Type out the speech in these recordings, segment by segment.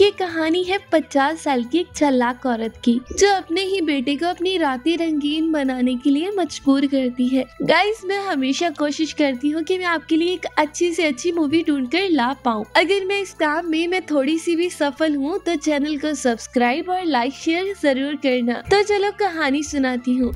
ये कहानी है पचास साल की एक चालाक औरत की, जो अपने ही बेटे को अपनी रातें रंगीन बनाने के लिए मजबूर करती है। गाइस मैं हमेशा कोशिश करती हूँ कि मैं आपके लिए एक अच्छी से अच्छी मूवी ढूंढ कर ला पाऊँ। अगर मैं इस काम में मैं थोड़ी सी भी सफल हूँ तो चैनल को सब्सक्राइब और लाइक शेयर ज़रूर करना। तो चलो कहानी सुनाती हूँ।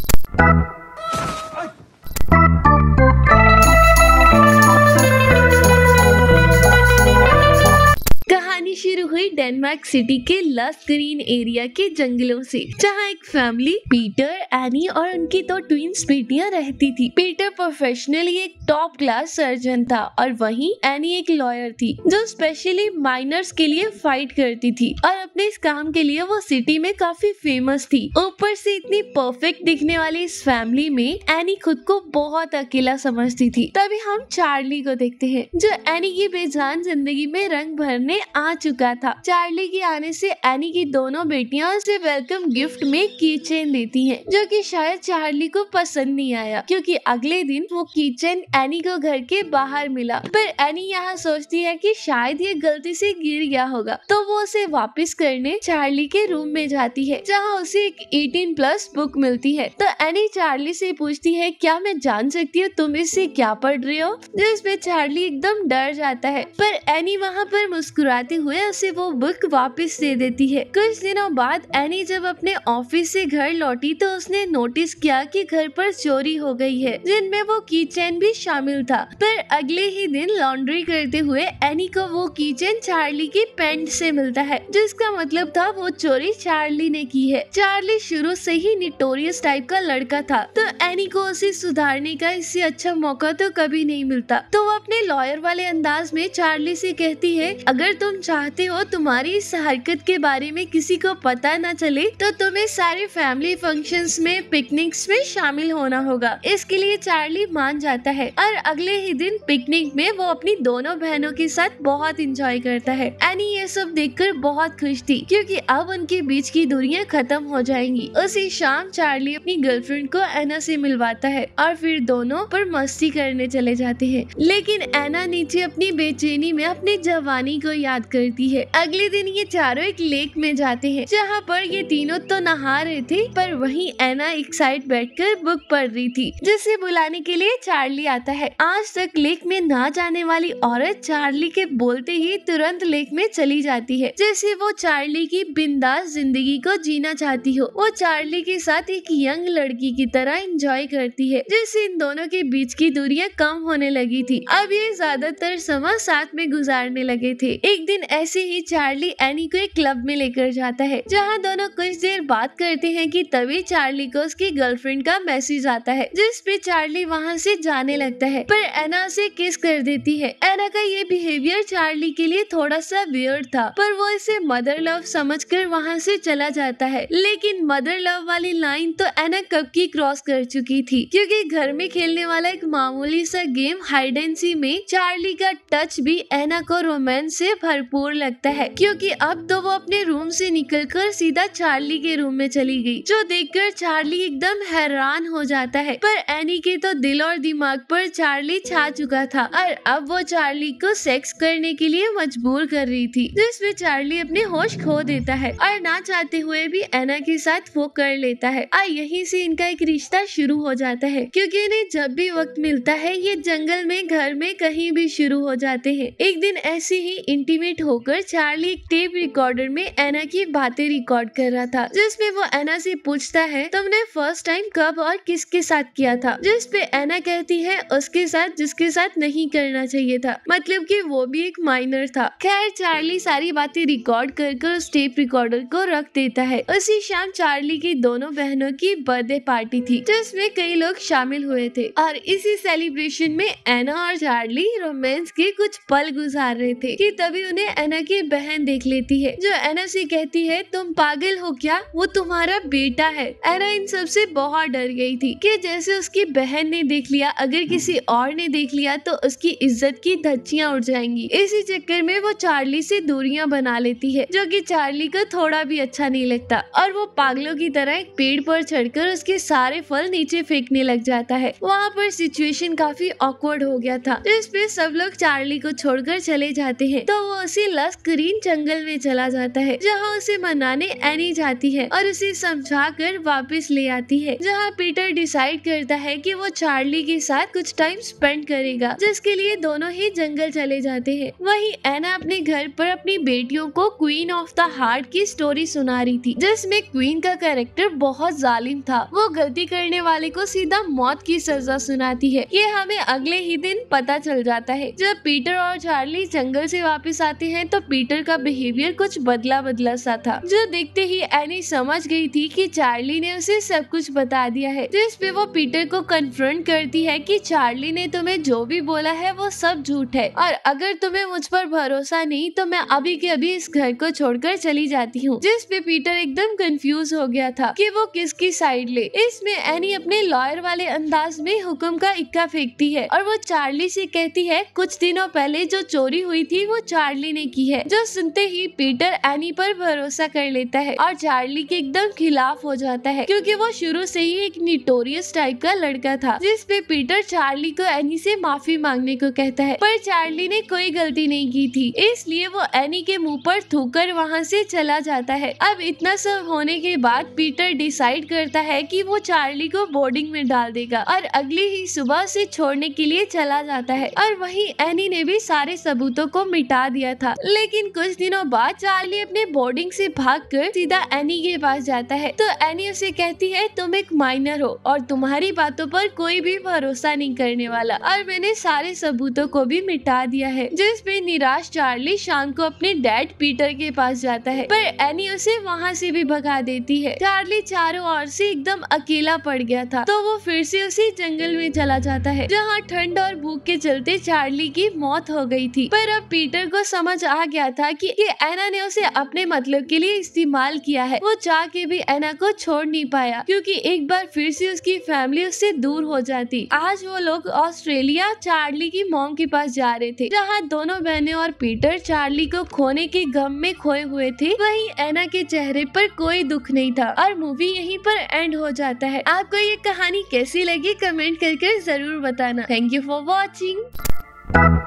हुई डेनमार्क सिटी के लस ग्रीन एरिया के जंगलों से, जहाँ एक फैमिली, पीटर, एनी और उनकी दो ट्विंस बेटियाँ रहती थी। पीटर प्रोफेशनली एक टॉप क्लास सर्जन था और वहीं एनी एक लॉयर थी, जो स्पेशली माइनर्स के लिए फाइट करती थी और अपने इस काम के लिए वो सिटी में काफ़ी फ़ेमस थी। ऊपर से इतनी परफेक्ट दिखने वाली इस फैमिली में एनी खुद को बहुत अकेला समझती थी। तभी हम चार्ली को देखते हैं, जो एनी की बेजान ज़िंदगी में रंग भरने आ चुका था। चार्ली के आने से एनी की दोनों बेटियाँ उसे वेलकम गिफ्ट में कीचेन देती हैं, जो कि शायद चार्ली को पसंद नहीं आया, क्योंकि अगले दिन वो कीचेन एनी को घर के बाहर मिला। पर एनी यहाँ सोचती है कि शायद ये गलती से गिर गया होगा तो वो उसे वापस करने चार्ली के रूम में जाती है, जहाँ उसे एक 18 प्लस बुक मिलती है। तो एनी चार्ली से पूछती है, क्या मैं जान सकती हूँ तुम इससे क्या पढ़ रहे हो? जिसपे चार्ली एकदम डर जाता है, पर एनी वहाँ पर मुस्कुराते हुए उसे वो बुक वापस दे देती है। कुछ दिनों बाद एनी जब अपने ऑफ़िस से घर लौटी तो उसने नोटिस किया कि घर पर चोरी हो गई है। जिनमें वो कीचेन भी शामिल था। पर अगले ही दिन लॉन्ड्री करते हुए एनी को वो कीचेन चार्ली की पेंट से मिलता है, जिसका मतलब था वो चोरी चार्ली ने की है। चार्ली शुरू से ही निटोरियस टाइप का लड़का था तो एनी को उसे सुधारने का इससे अच्छा मौका तो कभी नहीं मिलता। तो वो अपने लॉयर वाले अंदाज में चार्ली से कहती है, अगर तुम चाहते हो तुम्हारी इस हरकत के बारे में किसी को पता न चले तो तुम्हें सारे फैमिली फ़ंक्शंस में पिकनिक्स में शामिल होना होगा। इसके लिए चार्ली मान जाता है और अगले ही दिन पिकनिक में वो अपनी दोनों बहनों के साथ बहुत इंजॉय करता है। एनी ये सब देखकर बहुत खुश थी, क्योंकि अब उनके बीच की दूरियाँ खत्म हो जाएँगी। उसी शाम चार्ली अपनी गर्लफ्रेंड को एना से मिलवाता है और फिर दोनों पर मस्ती करने चले जाते हैं। लेकिन एना नीचे अपनी बेचैनी में अपनी जवानी को याद करती है। अगले दिन ये चारों एक लेक में जाते हैं, जहाँ पर ये तीनों तो नहा रहे थे, पर वहीं एना एक साइड बैठकर बुक पढ़ रही थी, जिसे बुलाने के लिए चार्ली आता है। आज तक लेक में ना जाने वाली औरत चार्ली के बोलते ही तुरंत लेक में चली जाती है, जैसे वो चार्ली की बिंदास ज़िंदगी को जीना चाहती हो। वो चार्ली के साथ एक यंग लड़की की तरह एंजॉय करती है, जिससे इन दोनों के बीच की दूरियाँ कम होने लगी थी। अब ये ज़्यादातर समय साथ में गुजारने लगे थे। एक दिन ऐसे ही चार्ली एनी को एक क्लब में लेकर जाता है, जहाँ दोनों कुछ देर बात करते हैं कि तभी चार्ली को उसकी गर्लफ्रेंड का मैसेज आता है, जिस पे चार्ली वहाँ से जाने लगता है, पर एना से किस कर देती है? एना का ये बिहेवियर चार्ली के लिए थोड़ा सा वियर्ड था, पर वो इसे मदर लव समझ कर वहाँ से चला जाता है। लेकिन मदर लव वाली लाइन तो एना कब की क्रॉस कर चुकी थी? क्योंकि घर में खेलने वाला एक मामूली सा गेम हाइड एंड सी में चार्ली का टच भी एना को रोमांस से भरपूर लगता है क्योंकि अब तो वो अपने रूम से निकलकर सीधा चार्ली के रूम में चली गई, जो देखकर चार्ली एकदम हैरान हो जाता है। पर एनी के तो दिल और दिमाग पर चार्ली छा चुका था और अब वो चार्ली को सेक्स करने के लिए मजबूर कर रही थी, जिसमें चार्ली अपने होश खो देता है और ना चाहते हुए भी एना के साथ वो कर लेता है। और यहीं से इनका एक रिश्ता शुरू हो जाता है, क्योंकि इन्हें जब भी वक्त मिलता है, ये जंगल में, घर में कहीं भी शुरू हो जाते हैं। एक दिन ऐसे ही इंटीमेट होकर चार्ली एक टेप रिकॉर्डर में एना की बातें रिकॉर्ड कर रहा था, जिसमें वो एना से पूछता है, तुमने फ़र्स्ट टाइम कब और किसके साथ किया था? जिस पे एना कहती है, उसके साथ जिसके साथ नहीं करना चाहिए था। मतलब कि वो भी एक माइनर था। खैर, चार्ली सारी बातें रिकॉर्ड कर कर उस टेप रिकॉर्डर को रख देता है। उसी शाम चार्ली की दोनों बहनों की बर्थडे पार्टी थी, जिसमें कई लोग शामिल हुए थे। और इसी सेलिब्रेशन में एना और चार्ली रोमांस के कुछ पल गुजार रहे थे, कि तभी उन्हें एना की बहन देख लेती है। जो एना से कहती है, तुम पागल हो क्या? वो तुम्हारा बेटा है। एना इन सबसे बहुत डर गई थी कि जैसे उसकी बहन ने देख लिया, अगर किसी और ने देख लिया तो उसकी इज़्ज़त की धज्जियाँ उड़ जाएँगी। इसी चक्कर में वो चार्ली से दूरियाँ बना लेती है, जो कि चार्ली को थोड़ा भी अच्छा नहीं लगता। और वो पागलों की तरह एक पेड़ पर चढ़कर उसके सारे फल नीचे फेंकने लग जाता है। वहाँ पर सिचुएशन काफ़ी ऑकवर्ड हो गया था, जिस पे सब लोग चार्ली को छोड़कर चले जाते हैं। तो वो उसी लश्करी क्वीन जंगल में चला जाता है, जहाँ उसे मनाने एनी जाती है और उसे समझा कर वापिस ले आती है, जहाँ पीटर डिसाइड करता है कि वो चार्ली के साथ कुछ टाइम स्पेंड करेगा, जिसके लिए दोनों ही जंगल चले जाते हैं। वहीं एना अपने घर पर अपनी बेटियों को क्वीन ऑफ़ द हार्ट की स्टोरी सुना रही थी, जिसमें क्वीन का कैरेक्टर बहुत जालिम था। वो गलती करने वाले को सीधा मौत की सजा सुनाती है। ये हमें अगले ही दिन पता चल जाता है। जब पीटर और चार्ली जंगल से वापस आते हैं तो पीटर का बिहेवियर कुछ बदला बदला सा था, जो देखते ही एनी समझ गई थी कि चार्ली ने उसे सब कुछ बता दिया है। जिस पे वो पीटर को कन्फ्रंट करती है कि चार्ली ने तुम्हें जो भी बोला है, वो सब झूठ है। और अगर तुम्हें मुझ पर भरोसा नहीं तो मैं अभी के अभी इस घर को छोड़कर चली जाती हूँ, जिस पे पीटर एकदम कंफ्यूज हो गया था कि वो किसकी साइड ले। इसमें एनी अपने लॉयर वाले अंदाज में हुक्म का इक्का फेंकती है और वो चार्ली से कहती है, कुछ दिनों पहले जो चोरी हुई थी, वो चार्ली ने की है। जो सुनते ही पीटर एनी पर भरोसा कर लेता है और चार्ली के एकदम खिलाफ हो जाता है, क्योंकि वो शुरू से ही एक निटोरियस टाइप का लड़का था, जिस पे पीटर चार्ली को एनी से माफ़ी मांगने को कहता है। पर चार्ली ने कोई गलती नहीं की थी, इसलिए वो एनी के मुँह पर थूकर वहाँ से चला जाता है। अब इतना सब होने के बाद पीटर डिसाइड करता है कि वो चार्ली को बोर्डिंग में डाल देगा और अगली ही सुबह उसे छोड़ने के लिए चला जाता है। और वहीं एनी ने भी सारे सबूतों को मिटा दिया था, लेकिन कुछ दिनों बाद चार्ली अपने बोर्डिंग से भागकर सीधा एनी के पास जाता है। तो एनी उसे कहती है, तुम एक माइनर हो और तुम्हारी बातों पर कोई भी भरोसा नहीं करने वाला। और मैंने सारे सबूतों को भी मिटा दिया है, जिस पे निराश चार्ली शाम को अपने डैड पीटर के पास जाता है। पर एनी उसे वहाँ से भी भगा देती है। चार्ली चारों ओर से एकदम अकेला पड़ गया था तो वो फिर से उसी जंगल में चला जाता है, जहाँ ठंड और भूख के चलते चार्ली की मौत हो गई थी। पर अब पीटर को समझ आ गया था कि ये एना ने उसे अपने मतलब के लिए इस्तेमाल किया है। वो चाह के भी एना को छोड़ नहीं पाया, क्योंकि एक बार फिर से उसकी फैमिली उससे दूर हो जाती। आज वो लोग ऑस्ट्रेलिया चार्ली की मॉम के पास जा रहे थे, जहाँ दोनों बहनें और पीटर चार्ली को खोने के गम में खोए हुए थे। वहीं एना के चेहरे पर कोई दुख नहीं था, और मूवी यहीं पर एंड हो जाता है। आपको ये कहानी कैसी लगी कमेंट करके ज़रूर बताना। Thank you for watching